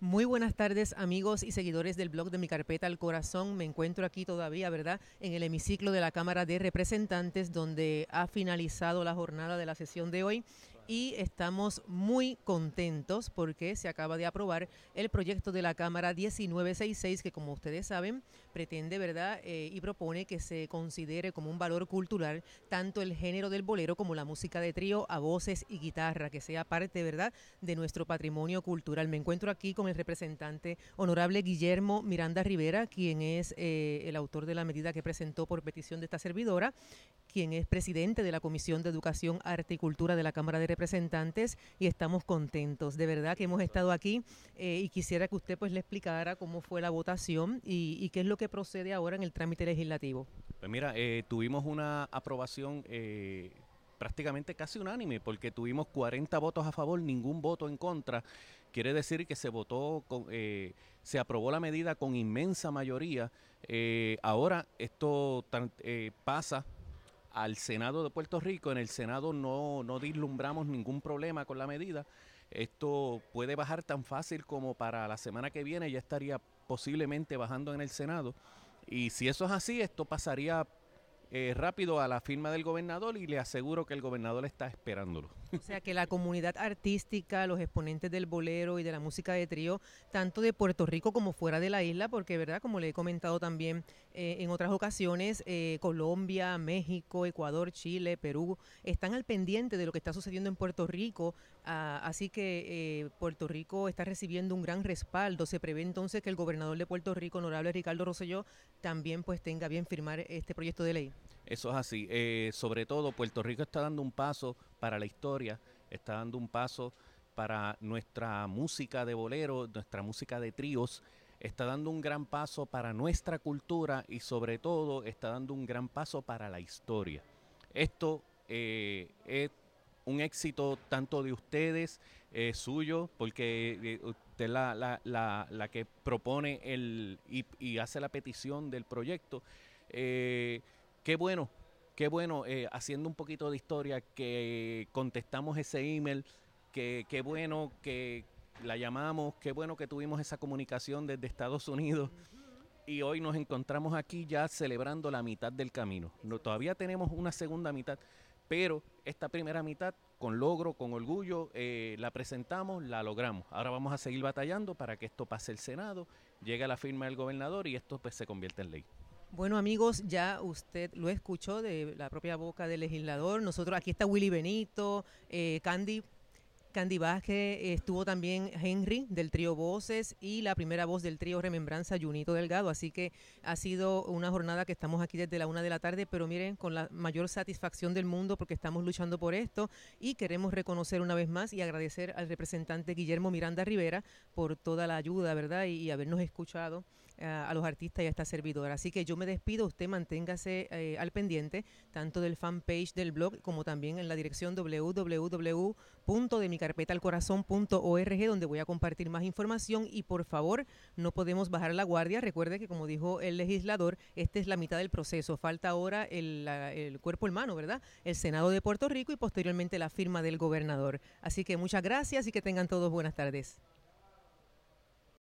Muy buenas tardes amigos y seguidores del blog de Mi Carpeta al Corazón. Me encuentro aquí todavía, ¿verdad? En el hemiciclo de la Cámara de Representantes donde ha finalizado la jornada de la sesión de hoy y estamos muy contentos porque se acaba de aprobar el proyecto de la Cámara 1966 que como ustedes saben pretende, ¿verdad? Eh, y propone que se considere como un valor cultural tanto el género del bolero como la música de trío a voces y guitarra, que sea parte, ¿verdad?, de nuestro patrimonio cultural. Me encuentro aquí con el representante honorable Guillermo Miranda Rivera, quien es eh, el autor de la medida que presentó por petición de esta servidora, quien es presidente de la Comisión de Educación, Arte y Cultura de la Cámara de y estamos contentos. De verdad que hemos estado aquí eh, y quisiera que usted pues le explicara cómo fue la votación y, qué es lo que procede ahora en el trámite legislativo. Pues mira, eh, tuvimos una aprobación prácticamente casi unánime, porque tuvimos 40 votos a favor, ningún voto en contra. Quiere decir que se votó, con, eh, se aprobó la medida con inmensa mayoría. Eh, ahora esto eh, pasa al Senado de Puerto Rico. En el Senado no, no vislumbramos ningún problema con la medida. Esto puede bajar tan fácil como para la semana que viene ya estaría posiblemente bajando en el Senado. Y si eso es así, esto pasaría eh, rápido a la firma del gobernador y le aseguro que el gobernador está esperándolo. O sea que la comunidad artística, los exponentes del bolero y de la música de trío, tanto de Puerto Rico como fuera de la isla, porque verdad, como le he comentado también eh, en otras ocasiones, eh, Colombia, México, Ecuador, Chile, Perú, están al pendiente de lo que está sucediendo en Puerto Rico, ah, así que Puerto Rico está recibiendo un gran respaldo. Se prevé entonces que el gobernador de Puerto Rico, honorable Ricardo Rosselló, también pues tenga bien firmar este proyecto de ley. Eso es así. Eh, sobre todo, Puerto Rico está dando un paso para la historia, está dando un paso para nuestra música de bolero, nuestra música de tríos, está dando un gran paso para nuestra cultura y sobre todo está dando un gran paso para la historia. Esto eh, es un éxito tanto de ustedes, eh, suyo, porque usted es la, la, la, que propone el, y, hace la petición del proyecto. Eh, Qué bueno, qué bueno, eh, haciendo un poquito de historia, que contestamos ese email, que qué bueno que la llamamos, qué bueno que tuvimos esa comunicación desde Estados Unidos. Y hoy nos encontramos aquí ya celebrando la mitad del camino. No, todavía tenemos una segunda mitad, pero esta primera mitad, con logro, con orgullo, eh, la presentamos, la logramos. Ahora vamos a seguir batallando para que esto pase el Senado, llegue a la firma del gobernador y esto pues se convierta en ley. Bueno amigos, ya usted lo escuchó de la propia boca del legislador. Nosotros, aquí está Willy Benito, eh, Candy Candy Vázquez, estuvo también Henry del trío Voces y la primera voz del trío Remembranza, Junito Delgado. Así que ha sido una jornada que estamos aquí desde la una de la tarde, pero miren, con la mayor satisfacción del mundo porque estamos luchando por esto y queremos reconocer una vez más y agradecer al representante Guillermo Miranda Rivera por toda la ayuda, ¿verdad? Y, habernos escuchado eh, a los artistas y a esta servidora. Así que yo me despido, usted manténgase eh, al pendiente tanto del fanpage del blog como también en la dirección www.demicarpeta carpetalcorazón.org donde voy a compartir más información y por favor no podemos bajar la guardia. Recuerde que como dijo el legislador, esta es la mitad del proceso. Falta ahora el, el cuerpo hermano, ¿verdad? El Senado de Puerto Rico y posteriormente la firma del gobernador. Así que muchas gracias y que tengan todos buenas tardes.